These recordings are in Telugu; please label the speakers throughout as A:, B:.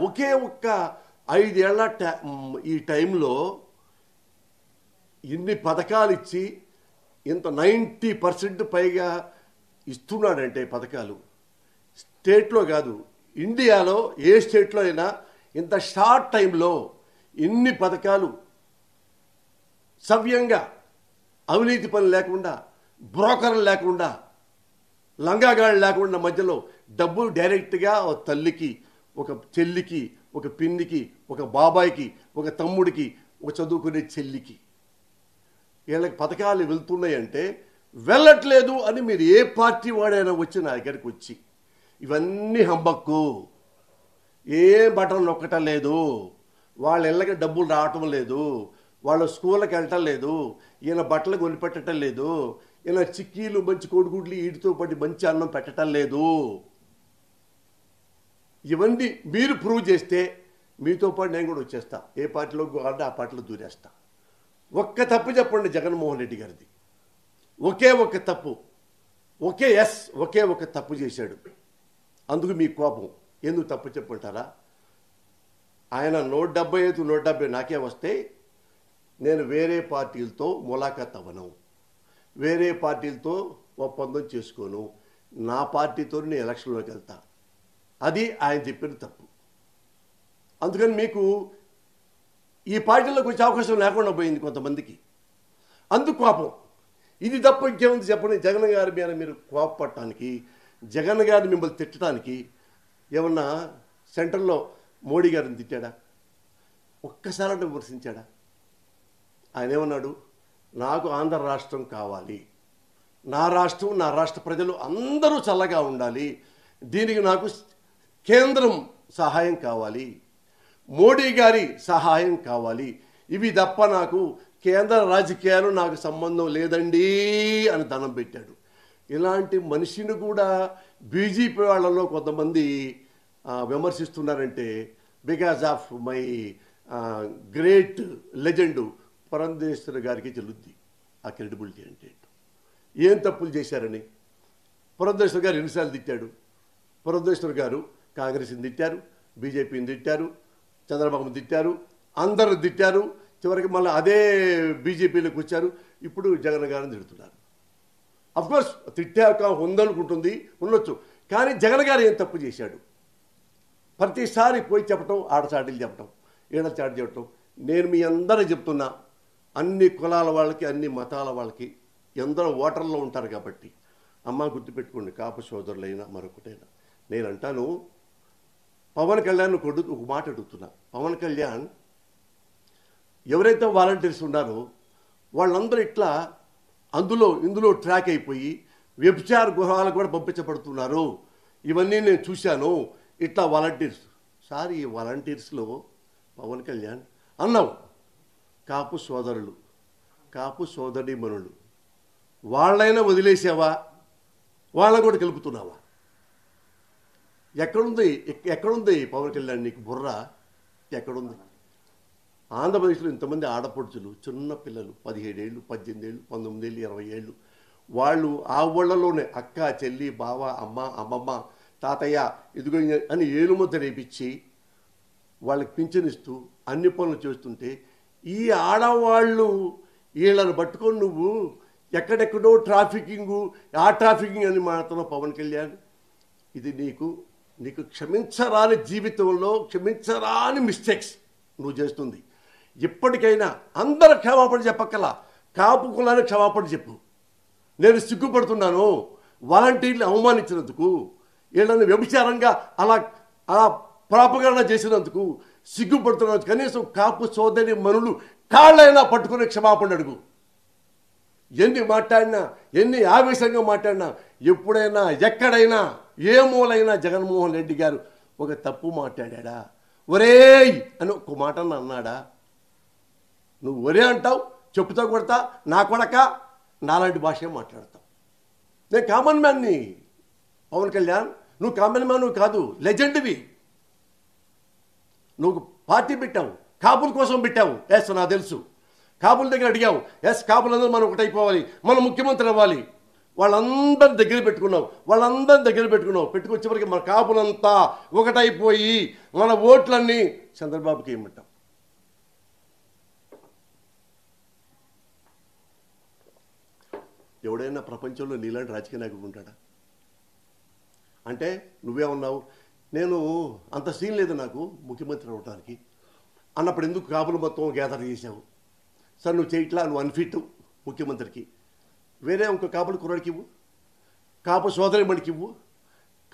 A: ఒకే ఒక్క ఐదేళ్ళ ఈ టైంలో ఇన్ని పథకాలు ఇచ్చి ఇంత నైంటీ పర్సెంట్ పైగా ఇస్తున్నాడంటే పథకాలు. స్టేట్లో కాదు ఇండియాలో ఏ స్టేట్లో అయినా ఇంత షార్ట్ టైంలో ఇన్ని పథకాలు సవ్యంగా అవినీతి పని లేకుండా బ్రోకర్లు లేకుండా లంగాగాళ్ళు లేకుండా మధ్యలో డబ్బులు డైరెక్ట్గా ఒక తల్లికి ఒక చెల్లికి ఒక పిన్నికి ఒక బాబాయికి ఒక తమ్ముడికి ఒక చదువుకునే చెల్లికి. వీళ్ళకి పథకాలు వెళ్తున్నాయంటే వెళ్ళట్లేదు అని మీరు ఏ పార్టీ వాడైనా వచ్చి నా దగ్గరికి వచ్చి ఇవన్నీ హంబక్కు. ఏ బటన్ నొక్కటం లేదు. వాళ్ళ ఇళ్ళకి డబ్బులు రావటం లేదు. వాళ్ళ స్కూళ్ళకి వెళ్ళటం లేదు. ఈయన బట్టలు కొనిపెట్టడం లేదు. ఈయన చిక్కీలు మంచి కోడిగుడ్లు వీటితో పాటు మంచి అన్నం పెట్టడం లేదు. ఇవన్నీ మీరు ప్రూవ్ చేస్తే మీతో పాటు నేను కూడా వచ్చేస్తా. ఏ పార్టీలో కావాలంటే ఆ పార్టీలో దూరేస్తా. ఒక్క తప్పు చెప్పండి జగన్మోహన్ రెడ్డి గారిది. ఒకే ఒక్క తప్పు. ఒకే ఎస్ ఒకే ఒక తప్పు చేశాడు. అందుకు మీ కోపం. ఎందుకు తప్పు చెప్పుంటారా ఆయన నూట డెబ్బై ఐదు నూట డెబ్బై నాకే వస్తే నేను వేరే పార్టీలతో ములాఖాత్ అవ్వను. వేరే పార్టీలతో ఒప్పందం చేసుకోను. నా పార్టీతో నేను ఎలక్షన్లోకి వెళ్తా. అది ఆయన చెప్పిన తప్పు. అందుకని మీకు ఈ పార్టీలోకి వచ్చే అవకాశం లేకుండా పోయింది కొంతమందికి. అందుకు కోపం. ఇది తప్ప ఇంకేముంది చెప్పండి? జగన్ గారి మీద మీరు కోపపడటానికి జగన్ గారిని మిమ్మల్ని తిట్టడానికి ఏమన్నా సెంటర్లో మోడీ గారిని తిట్టాడా? ఒక్కసారి విమర్శించాడా? ఆయన ఏమన్నాడు? నాకు ఆంధ్ర రాష్ట్రం కావాలి. నా రాష్ట్రం నా రాష్ట్ర ప్రజలు అందరూ చల్లగా ఉండాలి. దీనికి నాకు కేంద్రం సహాయం కావాలి. మోడీ గారి సహాయం కావాలి. ఇవి తప్ప నాకు కేంద్ర రాజకీయాలు నాకు సంబంధం లేదండి అని దనం పెట్టాడు. ఇలాంటి మనిషిని కూడా బీజేపీ వాళ్ళలో కొంతమంది విమర్శిస్తున్నారంటే because of my great legend Purandeswari గారికి చెల్లుద్ది ఆ క్రెడిబిలిటీ అంటే. ఏం తప్పులు చేశారని? పురంధేశ్వర గారు ఎన్నిసార్లు తిట్టాడు? పురంధేశ్వర గారు కాంగ్రెస్ని తిట్టారు బీజేపీని తిట్టారు చంద్రబాబుని తిట్టారు అందరు తిట్టారు చివరికి మళ్ళీ అదే బీజేపీలోకి వచ్చారు. ఇప్పుడు జగన్ గారిని తిడుతున్నారు. అఫ్కోర్స్ తిట్టాక ఉందనుకుంటుంది ఉండొచ్చు. కానీ జగన్ గారు ఏం తప్పు చేశాడు? ప్రతిసారి పోయి చెప్పటం ఆడచాటీలు చెప్పటం ఈడచాటి చెప్పటం. నేను మీ అందరూ చెప్తున్నా అన్ని కులాల వాళ్ళకి అన్ని మతాల వాళ్ళకి ఎందరో ఓటర్లో ఉంటారు కాబట్టి అమ్మ గుర్తుపెట్టుకోండి కాపు సోదరులైనా మరొకటైనా. నేను అంటాను పవన్ కళ్యాణ్ కొడు ఒక మాట అడుగుతున్నా. పవన్ కళ్యాణ్ ఎవరైతే వాలంటీర్స్ ఉన్నారో వాళ్ళందరూ ఇట్లా అందులో ఇందులో ట్రాక్ అయిపోయి వ్యభిచార గృహాలకు కూడా పంపించబడుతున్నారు. ఇవన్నీ నేను చూశాను. ఇట్లా వాలంటీర్స్. సార్ ఈ వాలంటీర్స్లో పవన్ కళ్యాణ్ అన్నావు. కాపు సోదరులు కాపు సోదరీమణులు. వాళ్ళైనా వదిలేసావా? వాళ్ళని కూడా కలుపుతున్నావా? ఎక్కడుంది? ఎక్కడుంది పవన్ కళ్యాణ్ నీకు బుర్ర? ఎక్కడుంది? ఆంధ్రప్రదేశ్లో ఇంతమంది ఆడపడుచులు చిన్న పిల్లలు పదిహేడేళ్ళు పద్దెనిమిదేళ్ళు పంతొమ్మిదేళ్ళు ఇరవై ఏళ్ళు వాళ్ళు ఆ ఊళ్ళలోనే అక్క చెల్లి బావ అమ్మ అమ్మమ్మ తాతయ్య ఇదిగో అని ఏలుముద్ద రేపించి వాళ్ళకి పింఛనిస్తూ అన్ని పనులు చేస్తుంటే ఈ ఆడవాళ్ళు వీళ్ళని పట్టుకొని నువ్వు ఎక్కడెక్కడో ట్రాఫికింగు ఆ ట్రాఫికింగ్ అని మాట్లాడుతున్నావు పవన్ కళ్యాణ్ ఇది నీకు నీకు క్షమించరాని జీవితంలో క్షమించరాని మిస్టేక్స్ నువ్వు చేస్తుంది. ఇప్పటికైనా అందరు క్షమాపణ చెప్పక్కల. కాపు కులానికి క్షమాపణ చెప్పు. నేను సిగ్గుపడుతున్నాను. వాలంటీర్లు అవమానించినందుకు వీళ్ళని వ్యభిచారంగా అలా అలా ప్రాపగరణ చేసినందుకు సిగ్గుపడుతున్నందుకు కనీసం కాపు సోదరి మనులు కాళ్ళైనా పట్టుకుని క్షమాపణ అడుగు. ఎన్ని మాట్లాడినా ఎన్ని ఆవేశంగా మాట్లాడినా ఎప్పుడైనా ఎక్కడైనా ఏ మూలైనా జగన్మోహన్ రెడ్డి గారు ఒక తప్పు మాట్లాడా ఒరేయ్ అని ఒక మాట అన్నాడా? నువ్వు ఒరే అంటావు చెప్పుతో కొడతా నా కొడక? నాలాంటి భాషే మాట్లాడతావు. నేను కామన్ మ్యాన్ని పవన్ కళ్యాణ్. నువ్వు కామన్ మ్యాన్ కాదు లెజెండ్వి నువ్వు పార్టీ పెట్టావు కాపుల కోసం పెట్టావు. ఎస్ నాకు తెలుసు. కాపుల దగ్గర అడిగావు ఎస్ కాపులందరూ మనం ఒకటైపోవాలి మనం ముఖ్యమంత్రి అవ్వాలి. వాళ్ళందరిని దగ్గర పెట్టుకున్నావు వాళ్ళందరిని దగ్గర పెట్టుకున్నావు పెట్టుకొచ్చేవరకు మన కాపులంతా ఒకటైపోయి మన ఓట్లన్నీ చంద్రబాబుకి ఏమంటాం ఎవడైనా ప్రపంచంలో నీలాంటి రాజకీయ నాయకుడు ఉంటాడా? అంటే నువ్వే ఉన్నావు నేను అంత సీన్ లేదు నాకు ముఖ్యమంత్రి అవడానికి అన్నప్పుడు ఎందుకు కాపులు మొత్తం గ్యాదర్ చేశావు? సార్ నువ్వు చేయట్లా నువ్వు అన్ఫిట్ ముఖ్యమంత్రికి. వేరే ఇంకో కాపులు కుర్రాడికి ఇవ్వు. కాపు సోదరిమణికి ఇవ్వు.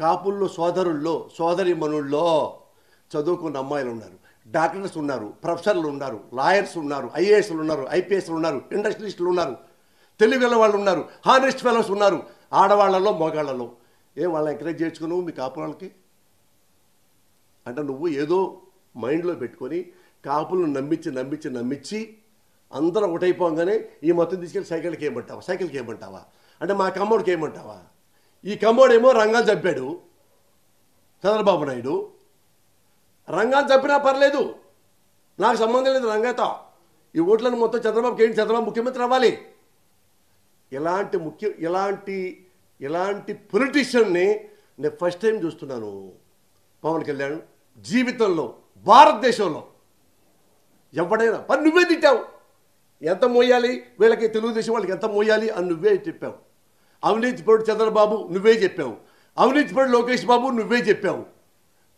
A: కాపుల్లో సోదరుల్లో సోదరిమణుల్లో చదువుకున్న అమ్మాయిలు ఉన్నారు. డాక్టర్స్ ఉన్నారు ప్రొఫెసర్లు ఉన్నారు లాయర్స్ ఉన్నారు ఐఏఎస్లు ఉన్నారు ఐపీఎస్లు ఉన్నారు ఇండస్ట్రియలిస్టులు ఉన్నారు తెలుగు వాళ్ళు ఉన్నారు హానెస్ట్ ఫెలోస్ ఉన్నారు. ఆడవాళ్ళలో మగాళ్ళలో ఏం వాళ్ళని ఎంకరేజ్ చేసుకున్నావు మీ కాపురాళ్ళకి అంటే నువ్వు ఏదో మైండ్లో పెట్టుకొని కాపులను నమ్మించి నమ్మించి నమ్మించి అందరూ ఒకటైపోగానే ఈ మొత్తం తీసుకెళ్ళి సైకిల్కి ఏమంటావా? సైకిల్కి ఏమంటావా? అంటే మా కమ్మోడికి ఏమంటావా? ఈ కమ్మోడేమో రంగాలు చంపాడు చంద్రబాబు నాయుడు. రంగాలు చంపినా పర్లేదు. నాకు సంబంధం లేదు రంగతో ఈ ఓట్లను మొత్తం చంద్రబాబుకి ఏంటి చంద్రబాబు ముఖ్యమంత్రి అవ్వాలి. ఇలాంటి ముఖ్య ఇలాంటి ఇలాంటి పొలిటీషియన్ని నేను ఫస్ట్ టైం చూస్తున్నాను పవన్ కళ్యాణ్ జీవితంలో భారతదేశంలో. ఎవడైనా పని నువ్వే తిట్టావు. ఎంత మోయాలి? వీళ్ళకి తెలుగుదేశం వాళ్ళకి ఎంత మోయాలి అని నువ్వే చెప్పావు. అవినీతిపరుడు చంద్రబాబు నువ్వే చెప్పావు. అవినీతిపరుడు లోకేష్ బాబు నువ్వే చెప్పావు.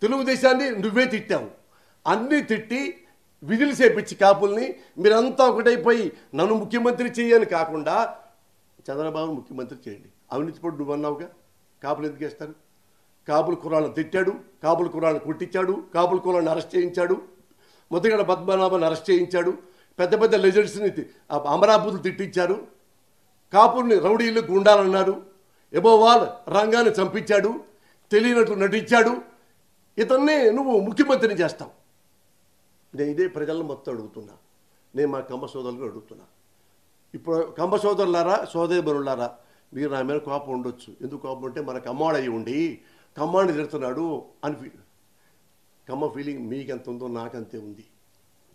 A: తెలుగుదేశాన్ని నువ్వే తిట్టావు. అన్నీ తిట్టి విధులు చేపించి కాపుల్ని మీరంతా ఒకటైపోయి నన్ను ముఖ్యమంత్రి చేయని కాకుండా చంద్రబాబు ముఖ్యమంత్రి చేయండి. అవినీతిపరుడు నువ్వు అన్నావుగా కాపులు ఎందుకు వేస్తారు? కాపుల కురాలను తిట్టాడు కాపుల కురాలను కొట్టించాడు కాపుల కురాలను అరెస్ట్ చేయించాడు ముద్దగడ పద్మనాభాన్ని అరెస్ట్ చేయించాడు పెద్ద పెద్ద లెజెండ్స్ని అమరాపుతులు తిట్టించారు. కాపుల్ని రౌడీలు గుండాలన్నారు. ఎబోవాల్ రంగాన్ని చంపించాడు. తెలియనట్లు నటించాడు. ఇతన్ని నువ్వు ముఖ్యమంత్రిని చేస్తావు. నేను ఇదే ప్రజలను మొత్తం అడుగుతున్నా. నేను మా కమ్మ సోదరులను అడుగుతున్నా. ఇప్పుడు కమ్మ సోదరులారా సోదరి మీరు నా మీద కోపం ఉండొచ్చు. ఎందుకు కోపం అంటే మన కమ్మాడయి ఉండి కమ్మాడిని తిడుతున్నాడు అని ఫీ కమ్మ ఫీలింగ్ మీకెంత ఉందో నాకంతే ఉంది.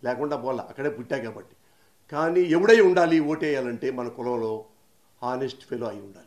A: లేకుండా పోలా అక్కడే పుట్టా కాబట్టి. కానీ ఎవడై ఉండాలి ఓటేయాలంటే మన కులంలో హానెస్ట్ ఫెలో అయి ఉండాలి.